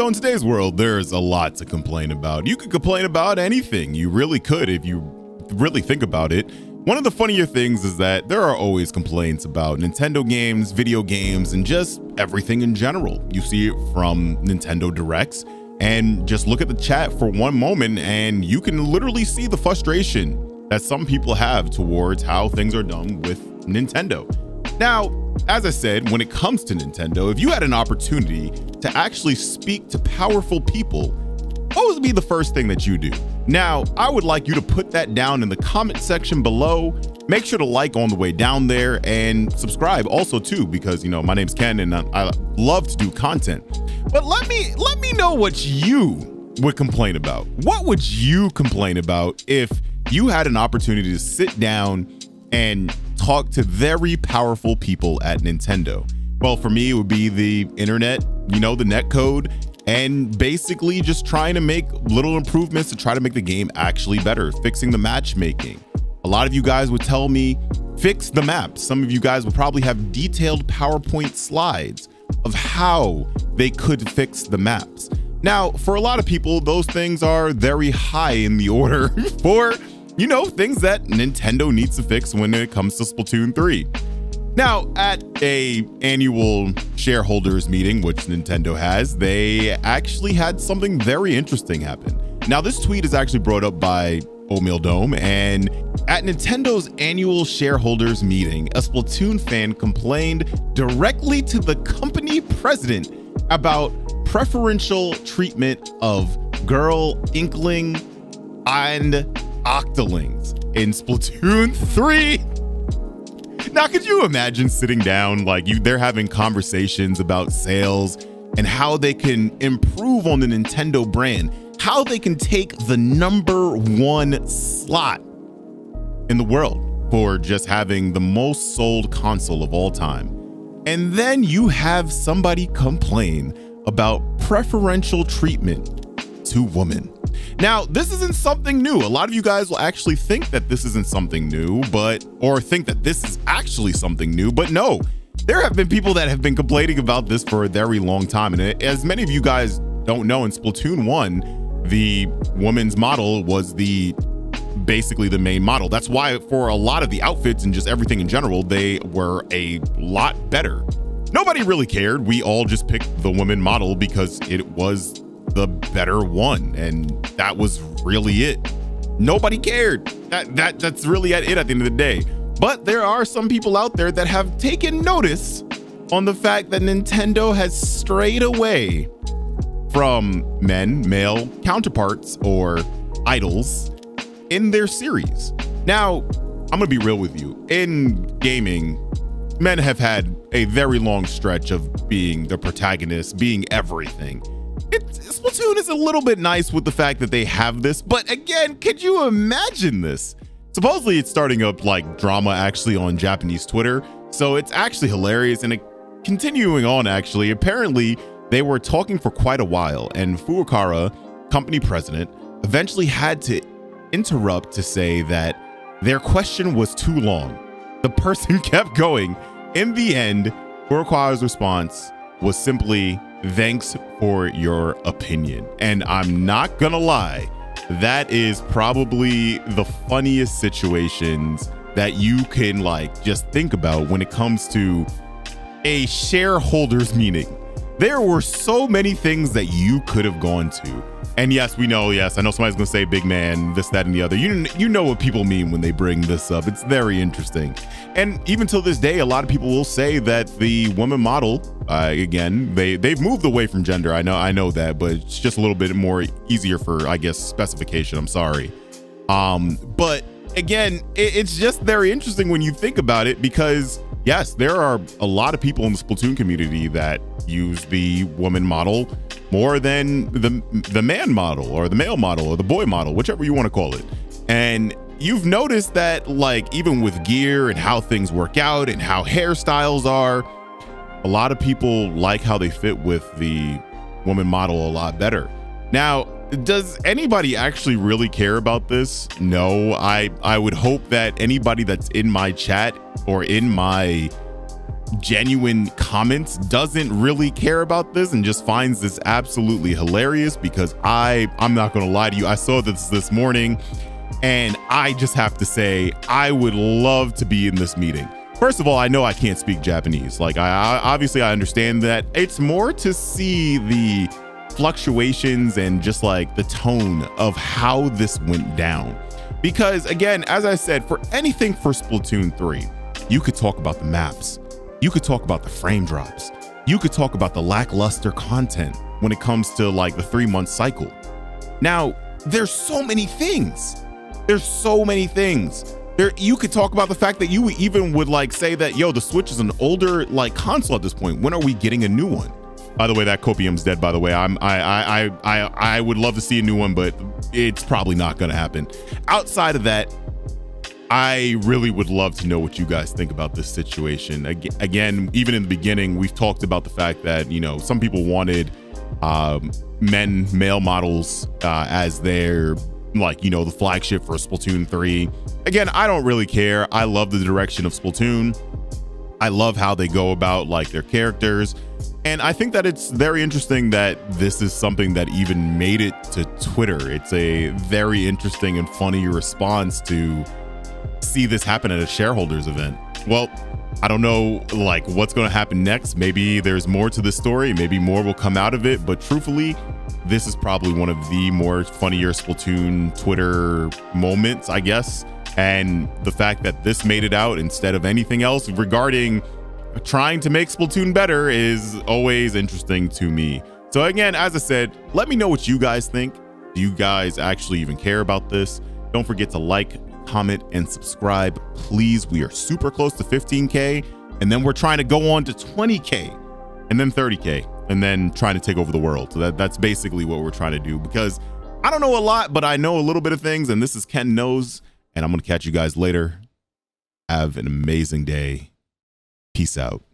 So in today's world, there's a lot to complain about. You could complain about anything. You really could if you really think about it. One of the funnier things is that there are always complaints about Nintendo games, video games, and just everything in general. You see it from Nintendo Directs, and just look at the chat for one moment, and you can literally see the frustration that some people have towards how things are done with Nintendo. Now, as I said, when it comes to Nintendo, if you had an opportunity to actually speak to powerful people, what would be the first thing that you do? Now, I would like you to put that down in the comment section below. Make sure to like on the way down there and subscribe also too, because you know my name's Ken and I love to do content. But let me let me know what you would complain about. What would you complain about if you had an opportunity to sit down and talk to very powerful people at Nintendo? Well, for me, it would be the internet, you know, the net code, and basically just trying to make little improvements to try to make the game actually better, fixing the matchmaking. A lot of you guys would tell me, fix the maps. Some of you guys would probably have detailed PowerPoint slides of how they could fix the maps. Now, for a lot of people, those things are very high in the order for, you know, things that Nintendo needs to fix when it comes to Splatoon 3. Now, at a annual shareholders meeting, which Nintendo has, they actually had something very interesting happen. Now, this tweet is actually brought up by Oatmeal Dome, and at Nintendo's annual shareholders meeting, a Splatoon fan complained directly to the company president about preferential treatment of girl inkling and octolings in Splatoon 3 now, could you imagine sitting down like you they're having conversations about sales and how they can improve on the Nintendo brand, how they can take the number 1 slot in the world for just having the most sold console of all time. And then you have somebody complain about preferential treatment to women. Now, this isn't something new. A lot of you guys will actually think that this isn't something new, but, or think that this is actually something new, but no. There have been people that have been complaining about this for a very long time. And as many of you guys don't know, in Splatoon 1, the woman's model was the basically the main model. That's why for a lot of the outfits and just everything in general, they were a lot better. Nobody really cared. We all just picked the woman model because it was the better one, and that was really it. Nobody cared. That that that's really at it at the end of the day. But there are some people out there that have taken notice on the fact that Nintendo has strayed away from men, male counterparts or idols in their series. Now, I'm gonna be real with you. In gaming, men have had a very long stretch of being the protagonist, being everything it, Splatoon is a little bit nice with the fact that they have this, but again, could you imagine this? Supposedly, it's starting up like drama actually on Japanese Twitter, so it's actually hilarious. And it, continuing on, actually, apparently they were talking for quite a while, and Furukawa, company president, eventually had to interrupt to say that their question was too long. The person kept going. In the end, Furukawa's response was simply thanks for your opinion. And I'm not gonna lie, that is probably the funniest situations that you can like just think about when it comes to a shareholders meeting. There were so many things that you could have gone to and yes, we know. Yes, I know somebody's gonna say big man, this, that, and the other. You you know what people mean when they bring this up. It's very interesting. And even till this day, a lot of people will say that the woman model, uh, again, they they've moved away from gender. I know I know that, but it's just a little bit more easier for I guess specification. I'm sorry. Um, but again, it, it's just very interesting when you think about it because yes, there are a lot of people in the Splatoon community that use the woman model more than the the man model or the male model or the boy model, whichever you want to call it. And you've noticed that like even with gear and how things work out and how hairstyles are, a lot of people like how they fit with the woman model a lot better. Now, does anybody actually really care about this? No, I I would hope that anybody that's in my chat or in my genuine comments doesn't really care about this and just finds this absolutely hilarious because I I'm not going to lie to you. I saw this this morning and I just have to say I would love to be in this meeting. First of all, I know I can't speak Japanese. Like I, I obviously I understand that. It's more to see the fluctuations and just like the tone of how this went down. Because again, as I said, for anything for Splatoon 3, you could talk about the maps you could talk about the frame drops. You could talk about the lackluster content when it comes to like the three month cycle. Now, there's so many things. There's so many things. There, you could talk about the fact that you even would like say that, yo, the Switch is an older like console at this point. When are we getting a new one? By the way, that copium's dead. By the way, I'm I I I I would love to see a new one, but it's probably not going to happen. Outside of that, I really would love to know what you guys think about this situation. Again, even in the beginning, we've talked about the fact that, you know, some people wanted um, men, male models uh, as their, like, you know, the flagship for Splatoon 3. Again, I don't really care. I love the direction of Splatoon. I love how they go about, like, their characters. And I think that it's very interesting that this is something that even made it to Twitter. It's a very interesting and funny response to see this happen at a shareholders event. Well, I don't know like what's going to happen next. Maybe there's more to the story. Maybe more will come out of it. But truthfully, this is probably one of the more funnier Splatoon Twitter moments, I guess. And the fact that this made it out instead of anything else regarding trying to make Splatoon better is always interesting to me. So again, as I said, let me know what you guys think. Do you guys actually even care about this? Don't forget to like, comment, and subscribe. Please, we are super close to 15K. And then we're trying to go on to 20K and then 30K and then trying to take over the world. So that, that's basically what we're trying to do because I don't know a lot, but I know a little bit of things. And this is Ken Knows. And I'm going to catch you guys later. Have an amazing day. Peace out.